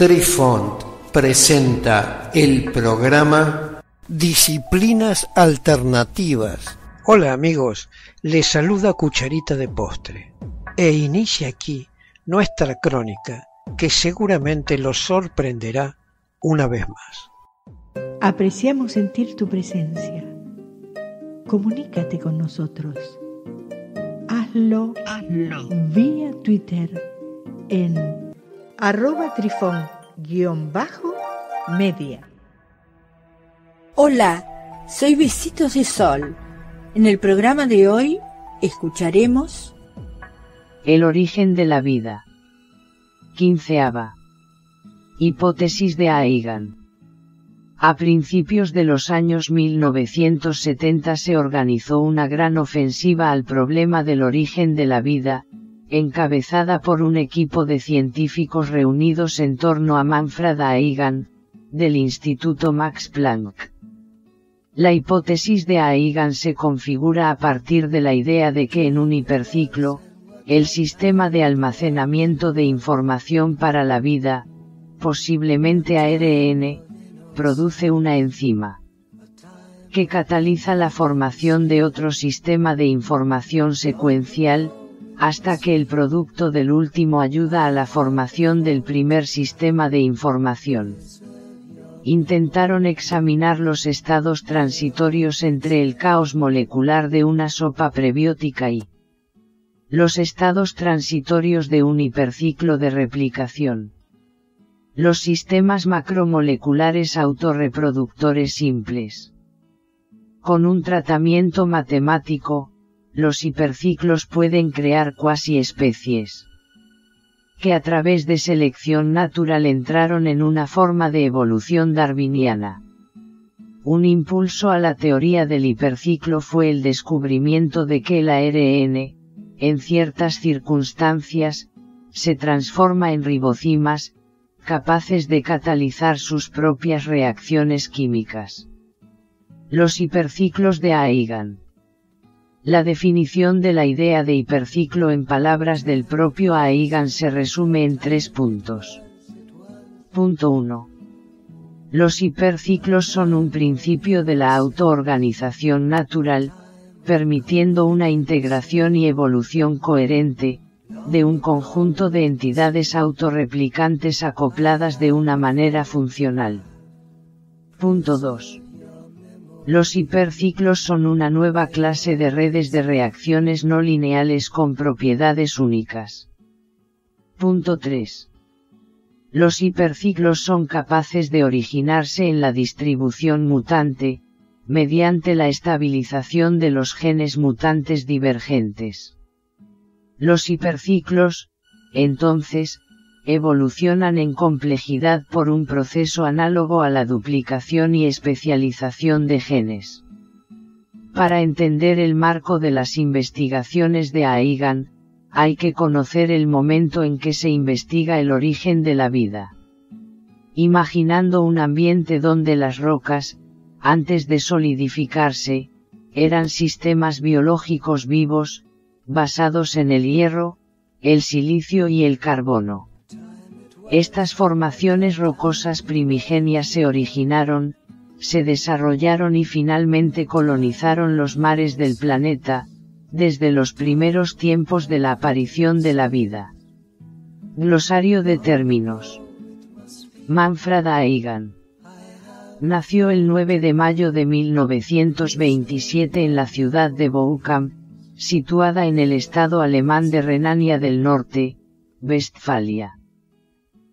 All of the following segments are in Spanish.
Trifont presenta el programa Disciplinas Alternativas. Hola amigos, les saluda Cucharita de Postre e inicia aquí nuestra crónica que seguramente los sorprenderá una vez más. Apreciamos sentir tu presencia. Comunícate con nosotros. Hazlo, Hazlo. vía Twitter en arroba trifón guion bajo media. Hola, soy Besitos de Sol. En el programa de hoy escucharemos El origen de la vida. Quinceava. Hipótesis de Aigan. A principios de los años 1970 se organizó una gran ofensiva al problema del origen de la vida, encabezada por un equipo de científicos reunidos en torno a Manfred Eigen, del Instituto Max Planck. La hipótesis de Eigen se configura a partir de la idea de que en un hiperciclo, el sistema de almacenamiento de información para la vida, posiblemente ARN, produce una enzima que cataliza la formación de otro sistema de información secuencial, hasta que el producto del último ayuda a la formación del primer sistema de información. Intentaron examinar los estados transitorios entre el caos molecular de una sopa prebiótica y los estados transitorios de un hiperciclo de replicación. Los sistemas macromoleculares autorreproductores simples. Con un tratamiento matemático, los hiperciclos pueden crear cuasi especies que a través de selección natural entraron en una forma de evolución darwiniana. Un impulso a la teoría del hiperciclo fue el descubrimiento de que el ARN, en ciertas circunstancias, se transforma en ribocimas, capaces de catalizar sus propias reacciones químicas. Los hiperciclos de Eigen la definición de la idea de hiperciclo en palabras del propio Eigen se resume en tres puntos. Punto 1. Los hiperciclos son un principio de la autoorganización natural, permitiendo una integración y evolución coherente, de un conjunto de entidades autorreplicantes acopladas de una manera funcional. Punto 2. Los hiperciclos son una nueva clase de redes de reacciones no lineales con propiedades únicas. Punto 3. Los hiperciclos son capaces de originarse en la distribución mutante, mediante la estabilización de los genes mutantes divergentes. Los hiperciclos, entonces, evolucionan en complejidad por un proceso análogo a la duplicación y especialización de genes. Para entender el marco de las investigaciones de Aigan, hay que conocer el momento en que se investiga el origen de la vida. Imaginando un ambiente donde las rocas, antes de solidificarse, eran sistemas biológicos vivos, basados en el hierro, el silicio y el carbono. Estas formaciones rocosas primigenias se originaron, se desarrollaron y finalmente colonizaron los mares del planeta, desde los primeros tiempos de la aparición de la vida. Glosario de términos. Manfred Eigen. Nació el 9 de mayo de 1927 en la ciudad de Bochum, situada en el estado alemán de Renania del Norte, Westfalia.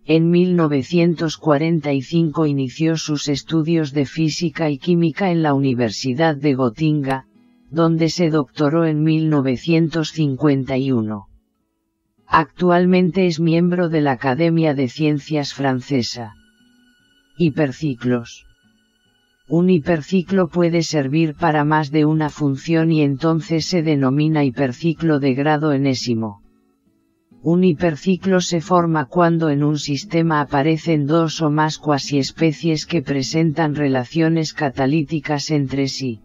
En 1945 inició sus estudios de física y química en la Universidad de Gotinga, donde se doctoró en 1951. Actualmente es miembro de la Academia de Ciencias Francesa. Hiperciclos. Un hiperciclo puede servir para más de una función y entonces se denomina hiperciclo de grado enésimo. Un hiperciclo se forma cuando en un sistema aparecen dos o más cuasiespecies que presentan relaciones catalíticas entre sí.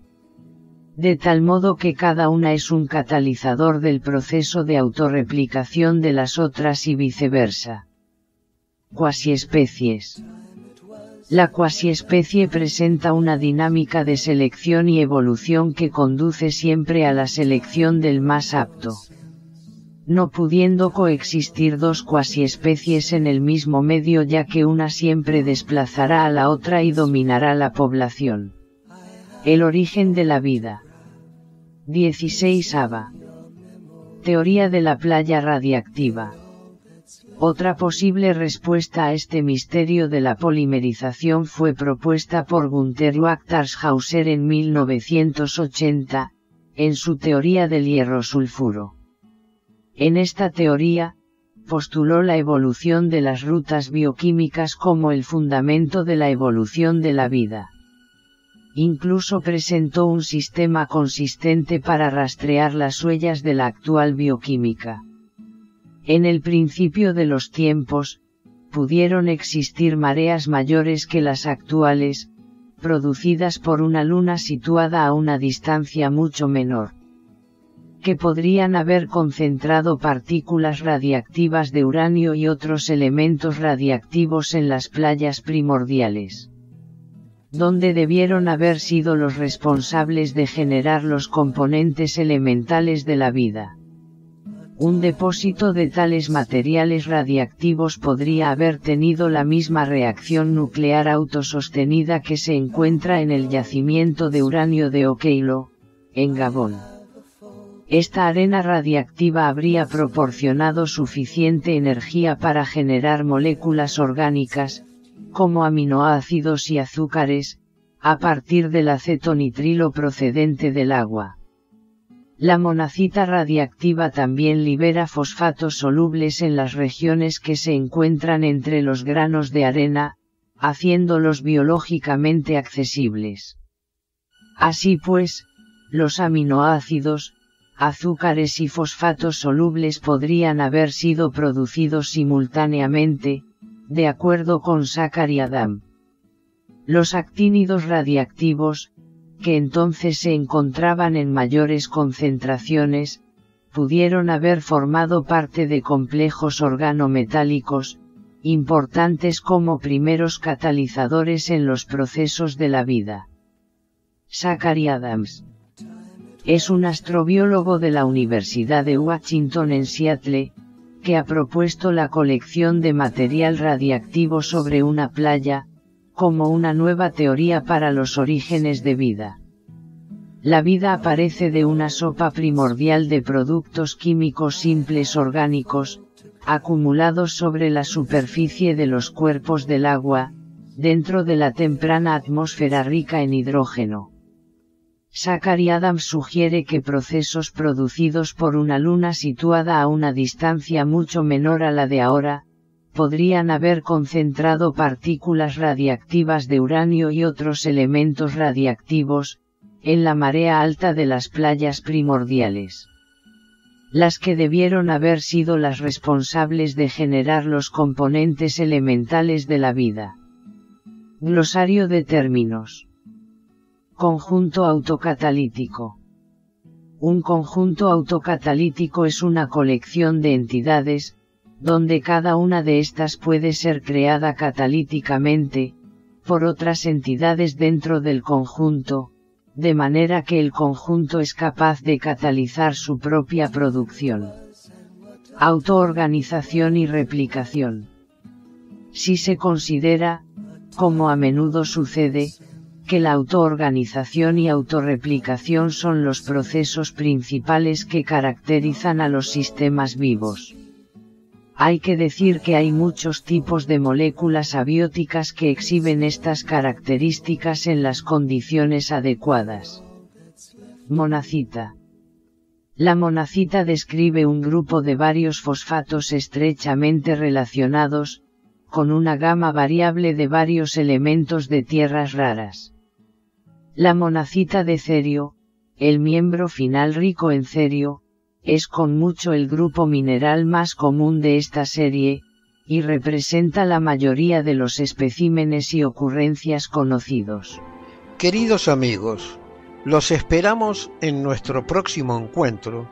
De tal modo que cada una es un catalizador del proceso de autorreplicación de las otras y viceversa. Cuasiespecies. La cuasiespecie presenta una dinámica de selección y evolución que conduce siempre a la selección del más apto. No pudiendo coexistir dos cuasiespecies en el mismo medio ya que una siempre desplazará a la otra y dominará la población. El origen de la vida. 16 Ava. Teoría de la playa radiactiva. Otra posible respuesta a este misterio de la polimerización fue propuesta por Gunther Hauser en 1980, en su teoría del hierro sulfuro. En esta teoría, postuló la evolución de las rutas bioquímicas como el fundamento de la evolución de la vida. Incluso presentó un sistema consistente para rastrear las huellas de la actual bioquímica. En el principio de los tiempos, pudieron existir mareas mayores que las actuales, producidas por una luna situada a una distancia mucho menor. Que podrían haber concentrado partículas radiactivas de uranio y otros elementos radiactivos en las playas primordiales. Donde debieron haber sido los responsables de generar los componentes elementales de la vida un depósito de tales materiales radiactivos podría haber tenido la misma reacción nuclear autosostenida que se encuentra en el yacimiento de uranio de Okeilo, en Gabón. Esta arena radiactiva habría proporcionado suficiente energía para generar moléculas orgánicas, como aminoácidos y azúcares, a partir del acetonitrilo procedente del agua. La monacita radiactiva también libera fosfatos solubles en las regiones que se encuentran entre los granos de arena, haciéndolos biológicamente accesibles. Así pues, los aminoácidos, azúcares y fosfatos solubles podrían haber sido producidos simultáneamente, de acuerdo con Zachary Adam. Los actínidos radiactivos, que entonces se encontraban en mayores concentraciones, pudieron haber formado parte de complejos organometálicos, importantes como primeros catalizadores en los procesos de la vida. Zachary Adams es un astrobiólogo de la Universidad de Washington en Seattle, que ha propuesto la colección de material radiactivo sobre una playa, como una nueva teoría para los orígenes de vida. La vida aparece de una sopa primordial de productos químicos simples orgánicos, acumulados sobre la superficie de los cuerpos del agua, dentro de la temprana atmósfera rica en hidrógeno. Zachary Adams sugiere que procesos producidos por una luna situada a una distancia mucho menor a la de ahora, podrían haber concentrado partículas radiactivas de uranio y otros elementos radiactivos, en la marea alta de las playas primordiales. Las que debieron haber sido las responsables de generar los componentes elementales de la vida. Glosario de términos. Conjunto autocatalítico. Un conjunto autocatalítico es una colección de entidades, donde cada una de estas puede ser creada catalíticamente, por otras entidades dentro del conjunto, de manera que el conjunto es capaz de catalizar su propia producción. Autoorganización y replicación. Si se considera, como a menudo sucede, que la autoorganización y autorreplicación son los procesos principales que caracterizan a los sistemas vivos. Hay que decir que hay muchos tipos de moléculas abióticas que exhiben estas características en las condiciones adecuadas. Monacita. La monacita describe un grupo de varios fosfatos estrechamente relacionados, con una gama variable de varios elementos de tierras raras. La monacita de cerio, el miembro final rico en cerio, es con mucho el grupo mineral más común de esta serie, y representa la mayoría de los especímenes y ocurrencias conocidos. Queridos amigos, los esperamos en nuestro próximo encuentro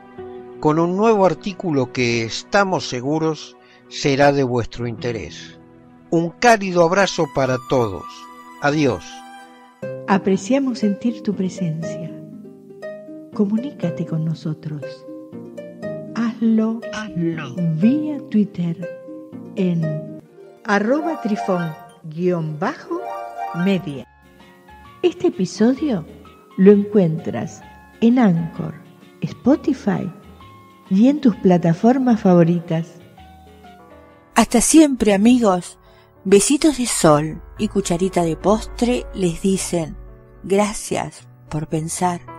con un nuevo artículo que estamos seguros será de vuestro interés. Un cálido abrazo para todos. Adiós. Apreciamos sentir tu presencia. Comunícate con nosotros. Hazlo, Hazlo. vía Twitter en arroba trifón-media. Este episodio lo encuentras en Anchor, Spotify y en tus plataformas favoritas. Hasta siempre amigos. Besitos de sol y cucharita de postre les dicen gracias por pensar.